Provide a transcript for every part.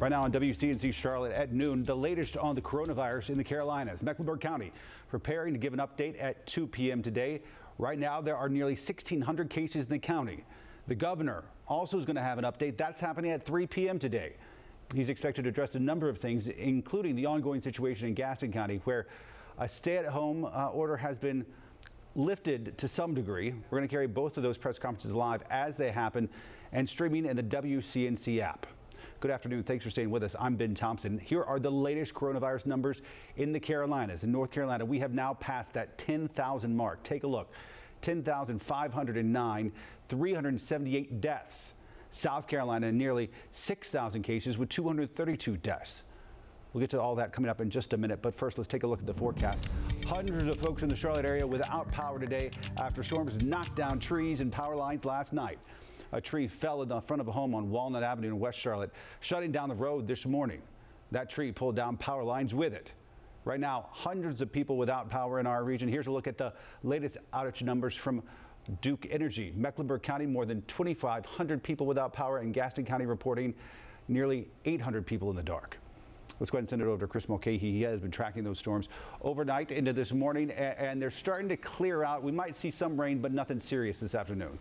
Right now on WCNC Charlotte at noon, the latest on the coronavirus in the Carolinas. Mecklenburg County preparing to give an update at 2 p.m. today. Right now, there are nearly 1,600 cases in the county. The governor also is going to have an update. That's happening at 3 p.m. today. He's expected to address a number of things, including the ongoing situation in Gaston County, where a stay-at-home uh, order has been lifted to some degree. We're going to carry both of those press conferences live as they happen and streaming in the WCNC app. Good afternoon. Thanks for staying with us. I'm Ben Thompson. Here are the latest coronavirus numbers in the Carolinas. In North Carolina, we have now passed that 10,000 mark. Take a look. 10,509, 378 deaths. South Carolina, nearly 6,000 cases with 232 deaths. We'll get to all that coming up in just a minute, but first let's take a look at the forecast. Hundreds of folks in the Charlotte area without power today after storms knocked down trees and power lines last night. A tree fell in the front of a home on Walnut Avenue in West Charlotte, shutting down the road this morning. That tree pulled down power lines with it. Right now, hundreds of people without power in our region. Here's a look at the latest outage numbers from Duke Energy. Mecklenburg County, more than 2,500 people without power, and Gaston County reporting nearly 800 people in the dark. Let's go ahead and send it over to Chris Mulcahy. He has been tracking those storms overnight into this morning, and they're starting to clear out. We might see some rain, but nothing serious this afternoon.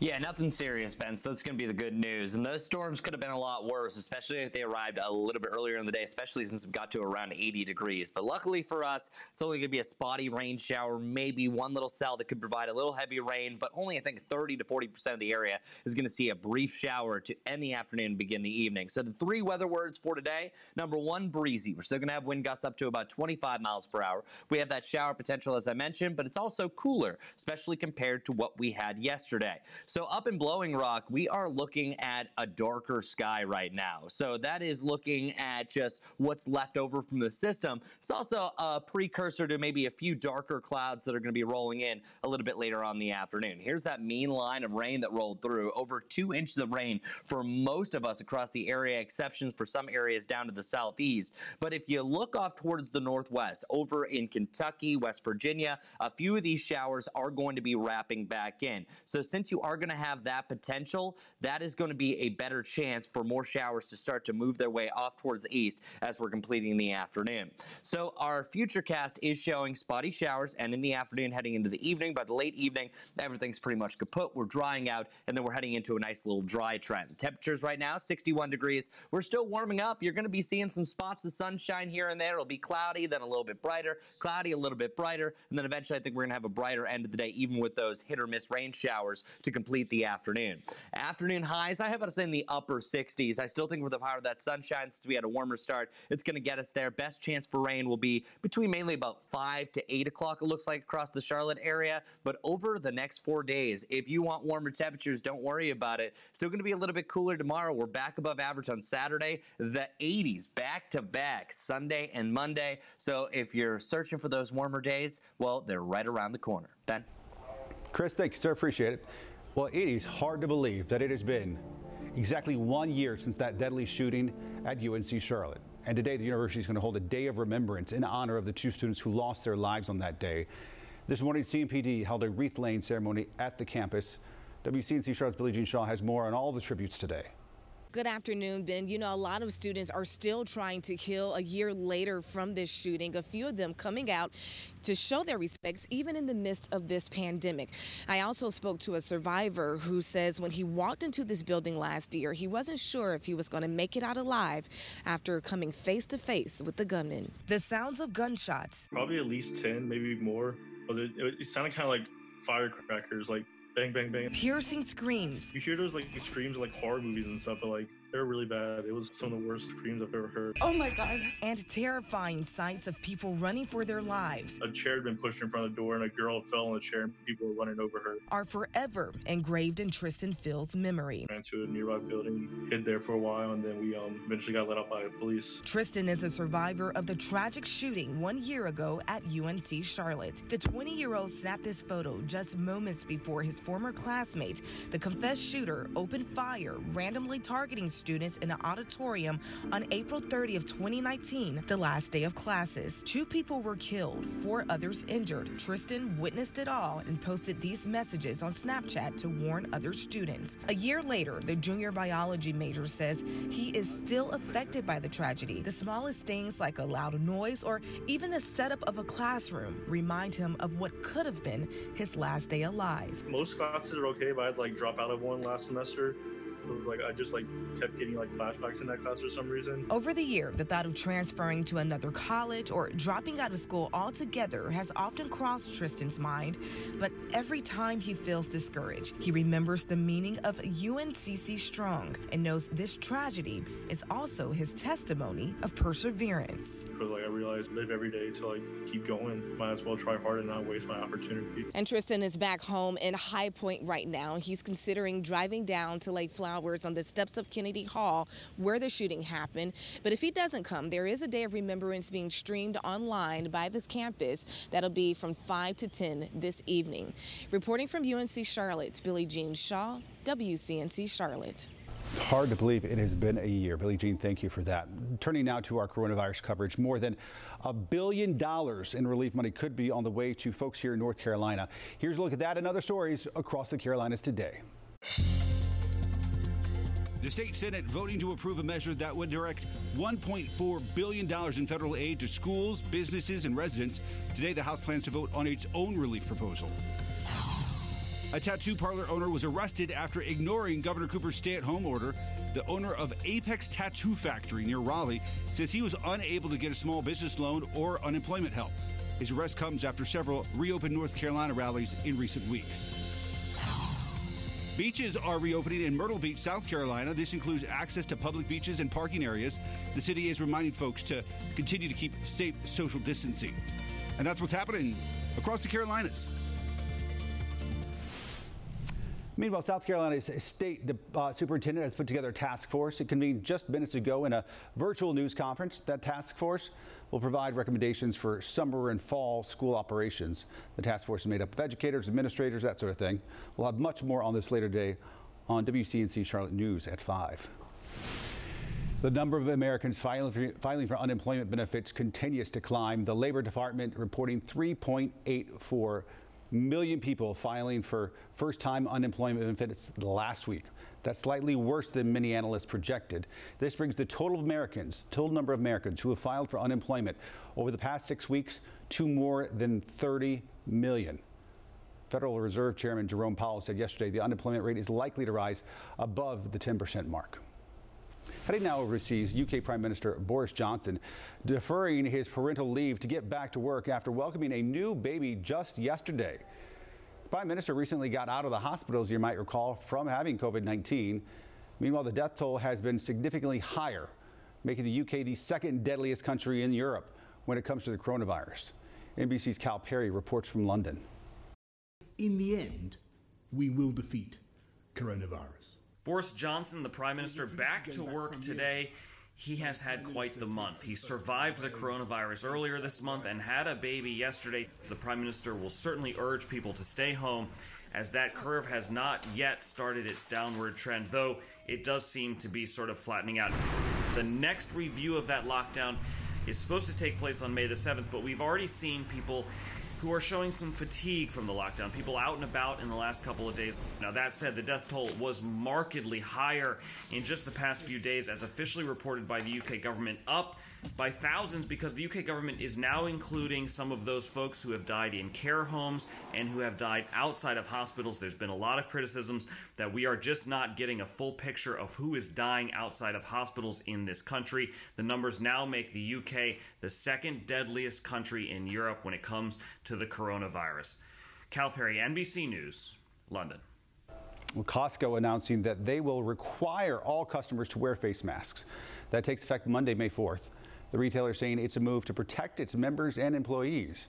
Yeah, nothing serious, Ben. So that's going to be the good news. And those storms could have been a lot worse, especially if they arrived a little bit earlier in the day, especially since it got to around 80 degrees. But luckily for us, it's only going to be a spotty rain shower, maybe one little cell that could provide a little heavy rain, but only I think 30 to 40% of the area is going to see a brief shower to end the afternoon and begin the evening. So the three weather words for today, number one, breezy. We're still going to have wind gusts up to about 25 miles per hour. We have that shower potential, as I mentioned, but it's also cooler, especially compared to what we had yesterday. So up in Blowing Rock, we are looking at a darker sky right now. So that is looking at just what's left over from the system. It's also a precursor to maybe a few darker clouds that are going to be rolling in a little bit later on the afternoon. Here's that mean line of rain that rolled through. Over two inches of rain for most of us across the area, exceptions for some areas down to the southeast. But if you look off towards the northwest, over in Kentucky, West Virginia, a few of these showers are going to be wrapping back in. So since you are going to have that potential, that is going to be a better chance for more showers to start to move their way off towards the east as we're completing the afternoon. So our future cast is showing spotty showers and in the afternoon heading into the evening. By the late evening, everything's pretty much kaput. We're drying out and then we're heading into a nice little dry trend. Temperatures right now, 61 degrees. We're still warming up. You're going to be seeing some spots of sunshine here and there. It'll be cloudy, then a little bit brighter, cloudy, a little bit brighter, and then eventually I think we're going to have a brighter end of the day, even with those hit or miss rain showers to complete the afternoon. Afternoon highs, I have say in the upper 60s. I still think with the power of that sunshine, since we had a warmer start, it's going to get us there. Best chance for rain will be between mainly about 5 to 8 o'clock, it looks like, across the Charlotte area. But over the next four days, if you want warmer temperatures, don't worry about it. Still going to be a little bit cooler tomorrow. We're back above average on Saturday. The 80s back to back Sunday and Monday. So if you're searching for those warmer days, well, they're right around the corner. Ben? Chris, thank you, sir. Appreciate it. Well, it is hard to believe that it has been exactly one year since that deadly shooting at UNC Charlotte. And today, the university is going to hold a day of remembrance in honor of the two students who lost their lives on that day. This morning, CMPD held a wreath laying ceremony at the campus. WCNC Charlotte's Billie Jean Shaw has more on all the tributes today. Good afternoon, Ben. You know, a lot of students are still trying to heal a year later from this shooting. A few of them coming out to show their respects, even in the midst of this pandemic. I also spoke to a survivor who says when he walked into this building last year, he wasn't sure if he was going to make it out alive after coming face to face with the gunman. The sounds of gunshots. Probably at least 10, maybe more. It, it sounded kind of like firecrackers, like bang, bang, bang. Piercing screams. You hear those like screams like horror movies and stuff, but like they're really bad. It was some of the worst screams I've ever heard. Oh my God. And terrifying sights of people running for their lives. A chair had been pushed in front of the door and a girl fell on the chair and people were running over her. Are forever engraved in Tristan Phil's memory. Ran to a nearby building, hid there for a while, and then we um, eventually got let out by police. Tristan is a survivor of the tragic shooting one year ago at UNC Charlotte. The 20 year old snapped this photo just moments before his former classmate, the confessed shooter opened fire, randomly targeting students in an auditorium on April 30 of 2019, the last day of classes. Two people were killed, four others injured. Tristan witnessed it all and posted these messages on Snapchat to warn other students. A year later, the junior biology major says he is still affected by the tragedy. The smallest things like a loud noise or even the setup of a classroom remind him of what could have been his last day alive. Most classes are okay, but I had like drop out of one last semester like I just like kept getting like flashbacks in that class for some reason. Over the year, the thought of transferring to another college or dropping out of school altogether has often crossed Tristan's mind, but every time he feels discouraged, he remembers the meaning of UNCC Strong and knows this tragedy is also his testimony of perseverance. Because like I realized, live every day to like keep going. Might as well try hard and not waste my opportunity. And Tristan is back home in High Point right now. He's considering driving down to lay flowers flowers on the steps of Kennedy Hall where the shooting happened. But if he doesn't come, there is a day of remembrance being streamed online by the campus that'll be from 5 to 10 this evening. Reporting from UNC Charlotte, Billie Jean Shaw, WCNC Charlotte. Hard to believe it has been a year. Billie Jean, thank you for that. Turning now to our coronavirus coverage, more than a billion dollars in relief money could be on the way to folks here in North Carolina. Here's a look at that and other stories across the Carolinas today. The state Senate voting to approve a measure that would direct $1.4 billion in federal aid to schools, businesses, and residents. Today, the House plans to vote on its own relief proposal. A tattoo parlor owner was arrested after ignoring Governor Cooper's stay at home order. The owner of Apex Tattoo Factory near Raleigh says he was unable to get a small business loan or unemployment help. His arrest comes after several reopened North Carolina rallies in recent weeks. Beaches are reopening in Myrtle Beach, South Carolina. This includes access to public beaches and parking areas. The city is reminding folks to continue to keep safe social distancing. And that's what's happening across the Carolinas. Meanwhile, South Carolina's state uh, superintendent has put together a task force. It convened just minutes ago in a virtual news conference. That task force will provide recommendations for summer and fall school operations. The task force is made up of educators, administrators, that sort of thing. We'll have much more on this later today on WCNC Charlotte News at 5. The number of Americans filing for, filing for, unemployment benefits continues to climb. The Labor Department reporting 3.84 million people filing for first-time unemployment benefits last week. That's slightly worse than many analysts projected. This brings the total Americans, total number of Americans who have filed for unemployment over the past six weeks to more than 30 million. Federal Reserve Chairman Jerome Powell said yesterday the unemployment rate is likely to rise above the 10% mark. Heading now overseas, UK Prime Minister Boris Johnson deferring his parental leave to get back to work after welcoming a new baby just yesterday. The Prime Minister recently got out of the hospital, as you might recall, from having COVID 19. Meanwhile, the death toll has been significantly higher, making the UK the second deadliest country in Europe when it comes to the coronavirus. NBC's Cal Perry reports from London. In the end, we will defeat coronavirus. Boris Johnson, the Prime Minister, back to work today. He has had quite the month. He survived the coronavirus earlier this month and had a baby yesterday. The Prime Minister will certainly urge people to stay home as that curve has not yet started its downward trend, though it does seem to be sort of flattening out. The next review of that lockdown is supposed to take place on May the 7th, but we've already seen people who are showing some fatigue from the lockdown, people out and about in the last couple of days. Now, that said, the death toll was markedly higher in just the past few days, as officially reported by the UK government, up by thousands because the UK government is now including some of those folks who have died in care homes and who have died outside of hospitals. There's been a lot of criticisms that we are just not getting a full picture of who is dying outside of hospitals in this country. The numbers now make the UK the second deadliest country in Europe when it comes to the coronavirus. Cal Perry, NBC News, London. Well, Costco announcing that they will require all customers to wear face masks. That takes effect Monday, May 4th. The retailer saying it's a move to protect its members and employees.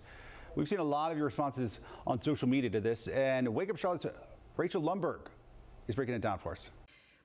We've seen a lot of your responses on social media to this, and Wake Up Charlotte's Rachel Lundberg is breaking it down for us.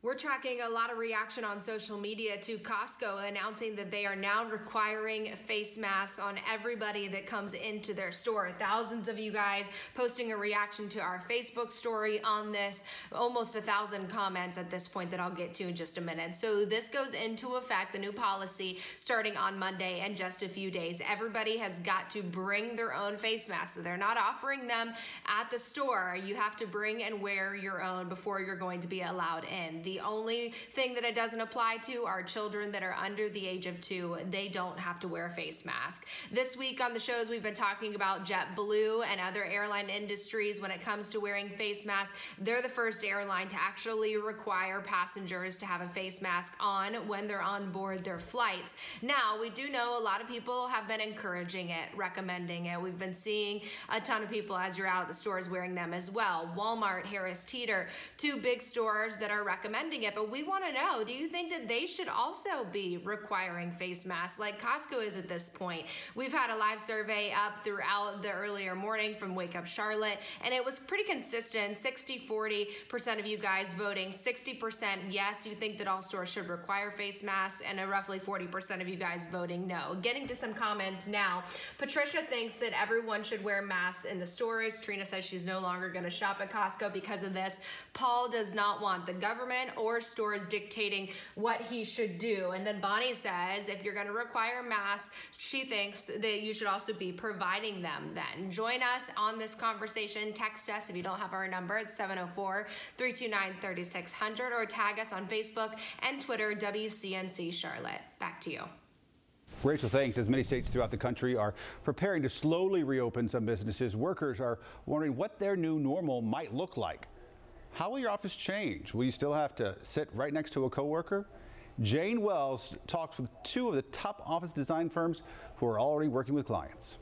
We're tracking a lot of reaction on social media to Costco announcing that they are now requiring face masks on everybody that comes into their store. Thousands of you guys posting a reaction to our Facebook story on this. Almost a thousand comments at this point that I'll get to in just a minute. So this goes into effect, the new policy, starting on Monday in just a few days. Everybody has got to bring their own face mask. They're not offering them at the store. You have to bring and wear your own before you're going to be allowed in. The the only thing that it doesn't apply to are children that are under the age of two. They don't have to wear a face mask. This week on the shows, we've been talking about JetBlue and other airline industries when it comes to wearing face masks. They're the first airline to actually require passengers to have a face mask on when they're on board their flights. Now, we do know a lot of people have been encouraging it, recommending it. We've been seeing a ton of people as you're out at the stores wearing them as well. Walmart, Harris Teeter, two big stores that are recommending recommending it, but we want to know do you think that they should also be requiring face masks like Costco is at this point? We've had a live survey up throughout the earlier morning from Wake Up Charlotte, and it was pretty consistent 60 40% of you guys voting, 60% yes, you think that all stores should require face masks, and a roughly 40% of you guys voting no. Getting to some comments now. Patricia thinks that everyone should wear masks in the stores. Trina says she's no longer going to shop at Costco because of this. Paul does not want the government or stores dictating what he should do. And then Bonnie says if you're going to require masks, she thinks that you should also be providing them then. Join us on this conversation. Text us if you don't have our number. It's 704 329 3600 or tag us on Facebook and Twitter, WCNC Charlotte. Back to you. Rachel, thanks. As many states throughout the country are preparing to slowly reopen some businesses, workers are wondering what their new normal might look like. How will your office change? Will you still have to sit right next to a coworker? Jane Wells talks with two of the top office design firms who are already working with clients.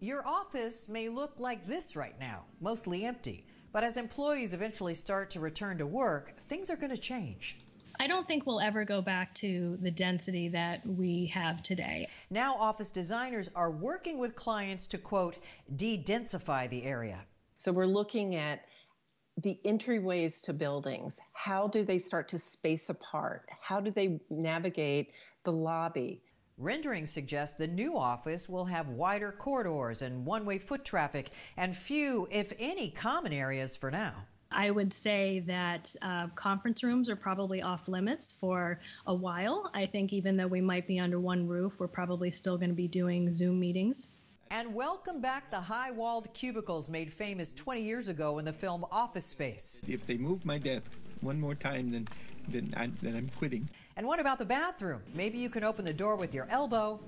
Your office may look like this right now, mostly empty. But as employees eventually start to return to work, things are going to change. I don't think we'll ever go back to the density that we have today. Now, office designers are working with clients to, quote, de densify the area. So we're looking at the entryways to buildings how do they start to space apart how do they navigate the lobby Rendering suggests the new office will have wider corridors and one way foot traffic and few, if any, common areas for now. I would say that uh, conference rooms are probably off limits for a while. I think even though we might be under one roof, we're probably still going to be doing Zoom meetings. And welcome back the high walled cubicles made famous 20 years ago in the film Office Space. If they move my desk one more time, then, then, I, then I'm quitting. And what about the bathroom? Maybe you can open the door with your elbow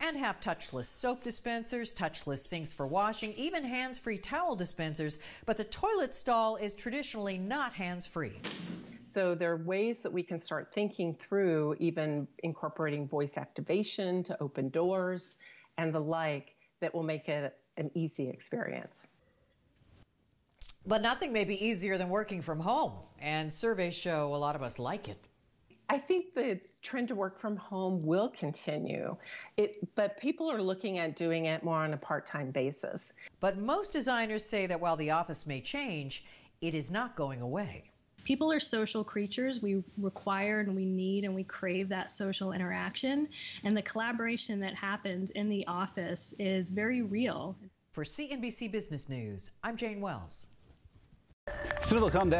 and have touchless soap dispensers, touchless sinks for washing, even hands free towel dispensers. But the toilet stall is traditionally not hands free. So there are ways that we can start thinking through even incorporating voice activation to open doors and the like that will make it an easy experience. But nothing may be easier than working from home, and surveys show a lot of us like it. I think the trend to work from home will continue, it, but people are looking at doing it more on a part time basis. But most designers say that while the office may change, it is not going away people are social creatures. We require and we need and we crave that social interaction. And the collaboration that happens in the office is very real. For CNBC Business News, I'm Jane Wells. Still to come, the